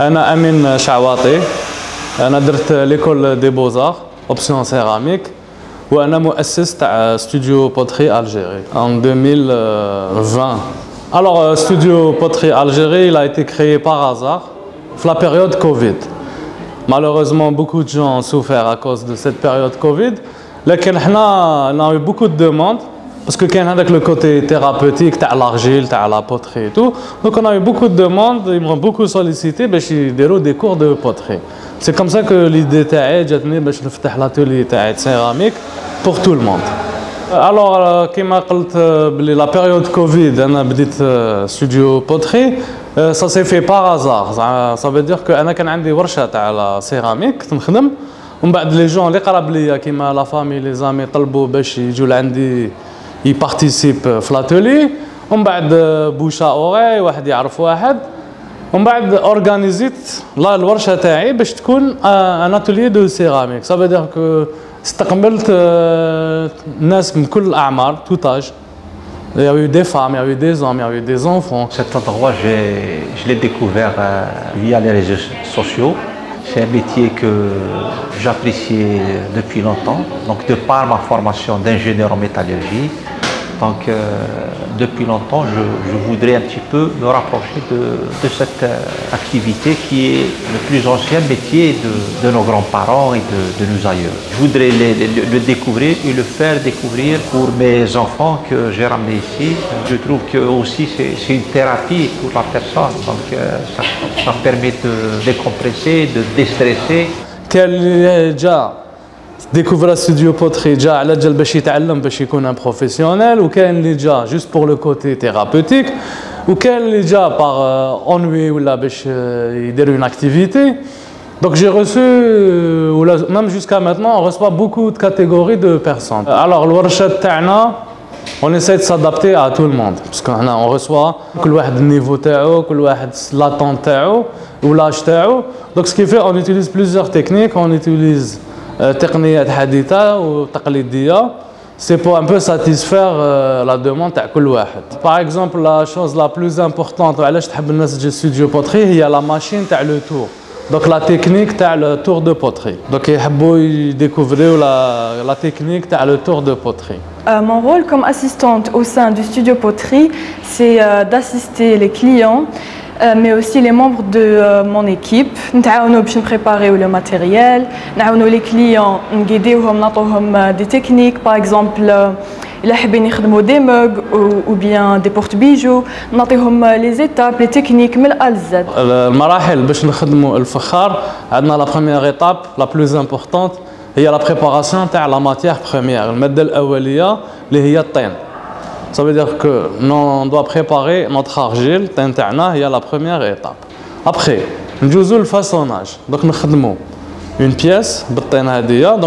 انا امين شعواطي انا درت ليكول دي بوزار اوبسيون سيراميك وانا مؤسس تاع استوديو بوتري الجيري en 2020 alors studio poterie Algérie il a été créé par hasard la période Covid malheureusement beaucoup de gens ont souffert à cause de cette période Covid لكن احنا on a eu beaucoup de demandes parce que quand avec le côté thérapeutique, tu as l'argile, tu as la poterie et tout. Donc on a eu beaucoup de demandes, ils m'ont beaucoup sollicité ben, je des cours de poterie. C'est comme ça que l'idée تاعي جاتني باش نفتح l'atelier تاعي céramique pour tout le monde. Alors كما قلت بلي la période Covid انا بديت studio poterie ça s'est fait par hasard. Ça veut dire que انا كان عندي ورشه تاع céramique كنت نخدم ومن بعد لي جون اللي قراب ليا كيما لا فامي لي زامي طلبوا باش يجوا لعندي il participe في l'atelier ومن بعد بوشا اوغي واحد يعرف واحد ومن بعد اورغانيزيت لا الورشه تاعي باش تكون ان اتولي دو سيراميك سا دير كو استقبلت ناس من كل الاعمار توتاج Il y a eu des femmes, il y a eu des hommes, il y a eu des enfants. Cet endroit, je l'ai découvert euh, via les réseaux sociaux. C'est un métier que j'appréciais depuis longtemps. Donc, de par ma formation d'ingénieur en métallurgie, donc depuis longtemps, je, voudrais un petit peu me rapprocher de, cette euh, activité qui est le plus ancien métier de, nos grands-parents et de, nos aïeux. Je voudrais le, découvrir et le faire découvrir pour mes enfants que j'ai ramenés ici. Je trouve que aussi c'est une thérapie pour la personne. Donc euh, ça, permet de décompresser, de déstresser. Quel découvrir studio poterie جا على جال باش يتعلم باش يكون ان بروفيسيونيل وكاين اللي جا جوست بور لو كوتي ثيرابوتيك وكاين اللي جا باغ اونوي ولا باش يدير اون اكتيفيتي Donc j'ai reçu, même jusqu'à maintenant, on reçoit beaucoup de catégories de personnes. Alors le workshop تاعنا on essaie de s'adapter à tout le monde parce qu'on reçoit كل واحد النيفو تاعو كل واحد l'attente تاعو ou l'âge تاعو donc ce qui fait on utilise plusieurs techniques on utilise تقنيات حديثه وتقليديه c'est pour un peu satisfaire la demande تاع كل واحد par exemple la chose la plus importante وعلاش تحب الناس تجي ستوديو بوتري هي لا ماشين تاع لو تور Donc la technique تاع le tour de poterie. Donc يحبوا يديكوفريو la, la technique تاع le tour de poterie. Euh, mon rôle comme assistante au sein du studio poterie, c'est euh, d'assister les clients مي اوسي لي ممبر دو مون ايكيب نتعاونوا باش نبريباريو لو ماتيريال نعاونوا لي كليون نقيديوهم نعطوهم دي تكنيك باغ اكزومبل الا حابين يخدموا دي موغ أو بيان دي بورت بيجو نعطيهم لي زيتاب لي تكنيك من ال زد المراحل باش نخدموا الفخار عندنا لا بروميير ايتاب لا بلوز امبورطونت هي لا بريباراسيون تاع لا ماتيير بروميير الماده الاوليه اللي هي الطين Ça veut dire que on doit préparer notre argile, il y a la première étape. Après, nous le façonnage. Donc nous faisons une pièce, donc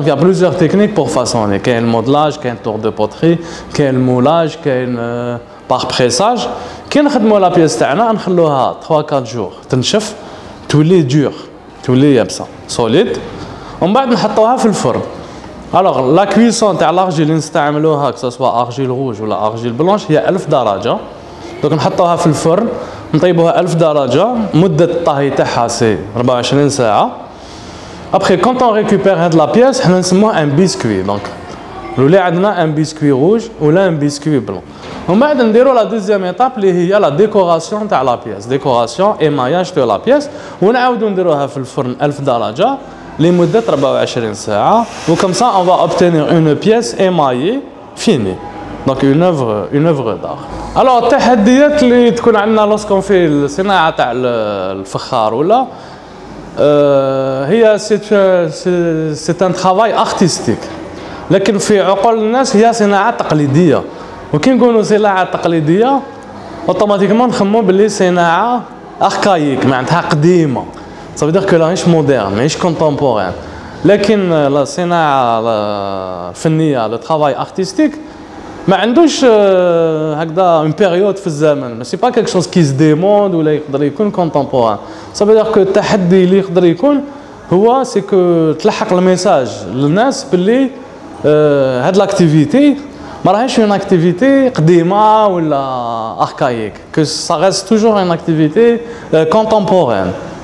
il y a plusieurs techniques pour façonner. Quel le modelage, quel est le tour de poterie, quel moulage, quel euh, par pressage. Quand nous faisons la pièce, nous la 3-4 jours. Tenchef, tous les durs, tous les solide. On va mettre dans le four. Alors, la cuisson تاع l'argile اللي نستعملوها soit argile rouge ولا argile blanche هي 1000 درجة. دونك نحطوها في الفرن نطيبوها 1000 درجة مدة الطهي تاعها سي 24 ساعة. Après quand on récupère هاد لا بيس حنا نسموه ان بيسكوي دونك نولي عندنا ان بيسكوي روج ولا ان بيسكوي بلون. ومن بعد نديرو لا دوزيام ايتاب اللي هي لا ديكوراسيون تاع لا بيس ديكوراسيون ايماياج دو لا بيس ونعاودو نديروها في الفرن 1000 درجة لمدة 24 ساعة. وكم ça on va obtenir une pièce émaillée finie. Donc une œuvre une œuvre d'art. Alors التحديات اللي تكون عندنا لوسكون في الصناعة تاع الفخار ولا هي سي ان ترافاي ارتستيك لكن في عقول الناس هي صناعة تقليدية وكي نقولوا صناعة تقليدية اوتوماتيكمون نخمو باللي صناعة اركايك معناتها قديمة Ça veut dire que مودرن ماهيش كونتمبوران لكن الصناعه الفنيه لو ترافاي ارتستيك ما عندوش هكذا اون بيريود في الزمن ماشي با كيك شوز كي ديموند ولا يقدر يكون كونتمبوران سا فو كو التحدي اللي يقدر يكون هو سي كو تلحق الميساج للناس باللي هاد لاكتيفيتي ما راهيش اون اكتيفيتي قديمه ولا اركايك كو سا ريست توجور اون اكتيفيتي كونتمبوران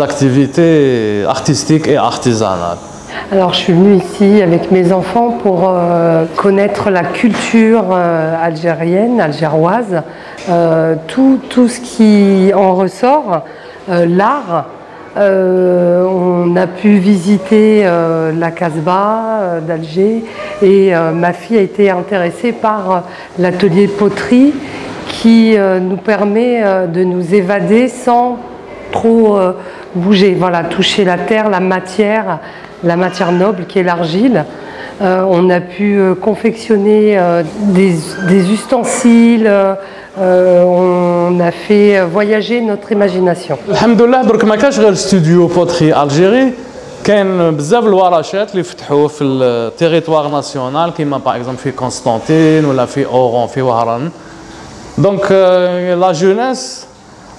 activités artistiques et artisanales. Alors je suis venue ici avec mes enfants pour euh, connaître la culture euh, algérienne, algéroise, euh, tout, tout ce qui en ressort, l'art. On a pu visiter la Casbah d'Alger et ma fille a été intéressée par l'atelier poterie qui nous permet de nous évader sans trop bouger. Voilà, toucher la terre, la matière, la matière noble qui est l'argile. Euh, on a pu euh, confectionner euh, des, des ustensiles, euh, on a fait voyager notre imagination. الحمد لله درك ما كانش غير ستوديو بوتري الجيري كاين بزاف الورشات اللي فتحوا في التيريتوار ناسيونال كيما باغ اكزومبل في قسطنطين ولا في اورون في وهران دونك لا جونيس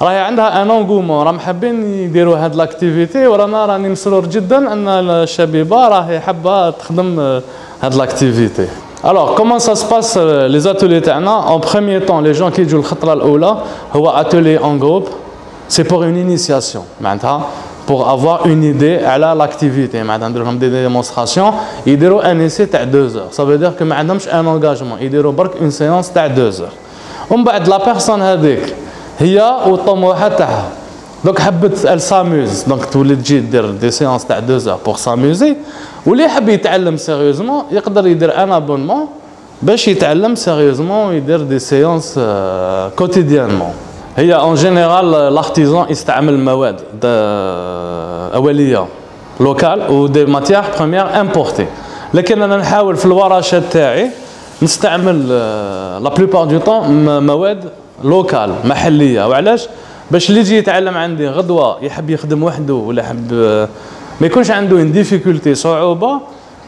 راهي عندها ان انغومون. راهم حابين يديروا هاد لاكتيفيتي ورانا راني مسرور جدا أن الشبيبة راهي حابة تخدم هاد لاكتيفيتي. Ça se passe euh, les ateliers تاعنا premier temps, les gens qui يجوا الخطرة الأولى هو atelier en groupe. C'est pour une initiation معناتها. Pour avoir une idée على l'activité معناتها ندير لهم des démonstrations. يديروا ان essai تاع 2 heures. Ça veut dire que ما عندهمش ان engagement. يديروا برك une séance تاع 2 heures. ومن بعد لا بيرسون هذيك هي والطموحات تاعها دونك حبت ال ساموز دونك تولي تجي دير دي سيونس تاع 2 heures بور ساموزي واللي يحب يتعلم سيريوزمون يقدر يدير ان ابونمون باش يتعلم سيريوزمون يدير دي سيونس كوتيديانمون هي اون جينيرال لارتيزون يستعمل مواد دا- أولية لوكال ودي ماتيير بروميير امبورتي لكن أنا نحاول في الورشات تاعي نستعمل لا بلوبار دو طون مواد لوكال محلية. وعلاش؟ باش اللي يجي يتعلم عندي غدوة يحب يخدم وحده ولا يحب ما يكونش عنده ان ديفيكولتي صعوبة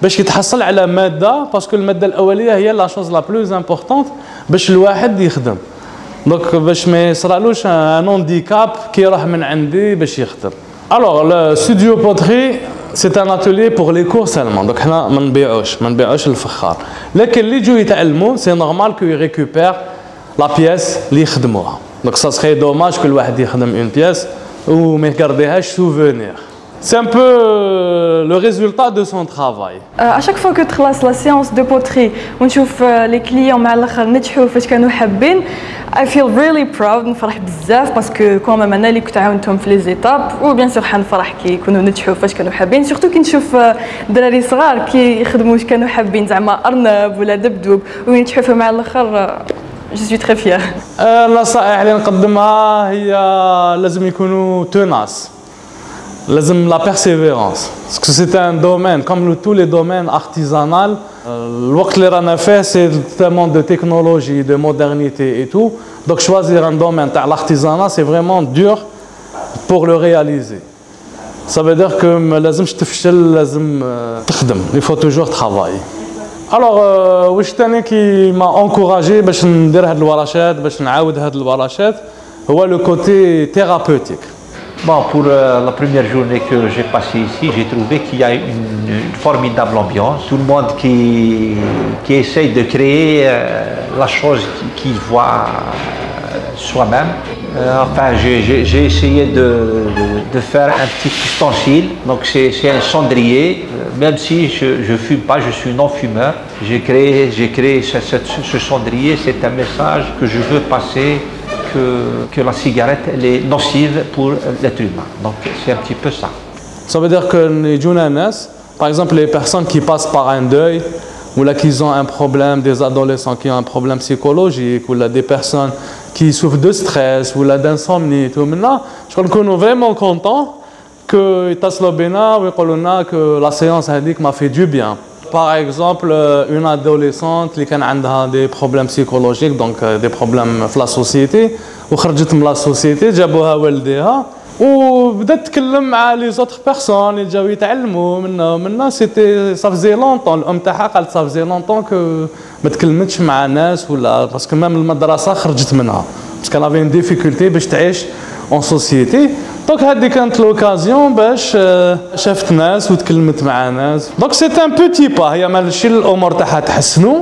باش يتحصل على مادة باسكو المادة الأولية هي لا شوز لا بلوز امبورطونت باش الواحد يخدم. دونك باش ما يصرالوش ان هانديكاب كي يروح من عندي باش يخدم. الوغ لو ستوديو بوتري سي ان اتولي بور لي كور سالمون دونك حنا ما نبيعوش ما نبيعوش الفخار. لكن اللي يجوا يتعلموا سي نورمال كو يريكوبير لا بياس اللي يخدموها دونك سا سخي دوماج كل واحد يخدم اون بياس وما يكارديهاش سوفونير سي ان بو لو ريزولتا دو سون ترافاي À chaque fois que تخلص لا سيونس دو بوتري ونشوف لي كليون مع الآخر نجحوا فاش كانوا حابين I feel really proud نفرح بزاف باسكو كومام أنا اللي كنت عاونتهم في لي زيتاب وبيان سور حنفرح كي يكونوا نجحوا فاش كانوا حابين سورتو كي نشوف دراري صغار كي يخدموا واش كانوا حابين زعما ارنب ولا دبدوب وينجحوا فيه مع الآخر جو سوي تري فيير النصائح اللي نقدمها هي لازم يكونوا توناس لازم لا بيرسيفيرونس باسكو سي ان دومين كوم تو لي دومين ارتيزانال الوقت اللي رانا فيه سي تالمون دو تكنولوجي دو مودرنيتي اي تو دونك شوازير ان دومين تاع الارتيزانا سي فريمون دور بور لو رياليزي Ça veut dire que ما لازمش تفشل لازم آه، تخدم il faut toujours travailler الوغ واش تاني كي ما انكوراجي باش ندير هاد الورشات باش نعاود هاد الورشات هو لو كوتي ثيرابوتيك Bon, pour euh, la première journée que j'ai passée ici, j'ai trouvé qu'il y a une, une formidable ambiance. Tout le monde qui, qui essaye de créer euh, la chose qu'il qui voit euh, soi-même. Euh, enfin, j'ai- j'ai j'ai essayé de, de faire un petit ustensile. Donc c'est un cendrier, euh, même si je ne fume pas, je suis non-fumeur. J'ai créé, créé ce, ce, cendrier, c'est un message que je veux passer que, que la cigarette elle est nocive pour l'être humain. Donc c'est un petit peu ça. Ça veut dire que les Junanas, par exemple les personnes qui passent par un deuil, ou là qu'ils ont un problème, des adolescents qui ont un problème psychologique, ou là des personnes qui souffrent de stress ou d'insomnie. Je crois qu'on est vraiment content que que la séance a m'a fait du bien. Par exemple, euh, une adolescente qui a des problèmes psychologiques, donc euh, des problèmes dans la société, ou de la société, j'ai وبدات تكلم مع لي زوتر بيرسون اللي جاو يتعلموا منا منا سيتي سا فزي لونطون الأم تاعها قالت سا فزي لونطون كو ما تكلمتش مع ناس ولا باسكو مام المدرسة خرجت منها باسكو افي اون ديفيكولتي باش تعيش اون سوسيتي دونك هذه كانت لوكازيون باش شافت ناس وتكلمت مع ناس. دونك سي ان بوتي با هي ماشي الأمور تاعها تحسنوا.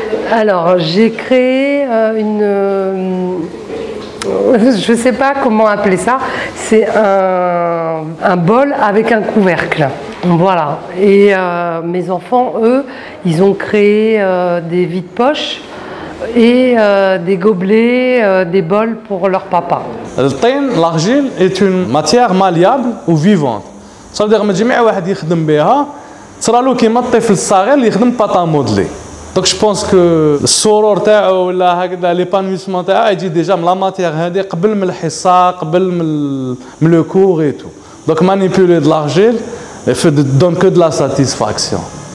Alors, j'ai créé une je ne sais pas comment appeler ça, c'est un, bol avec un couvercle. Voilà. Et euh, mes enfants, eux, ils ont créé euh, des vides-poches et euh, des gobelets, euh, des bols pour leur papa. L'argile est une matière malléable ou vivante. Ça veut dire que دونك جو بونس كو السرور تاعو ولا هكذا ليبانويسمون تاعو يجي ديجا من لا ماتيغ هذه قبل من الحصه قبل من من لو كور اي تو دونك مانيبيولي دو لارجيل دون كو دو لا ساتيسفاكسيون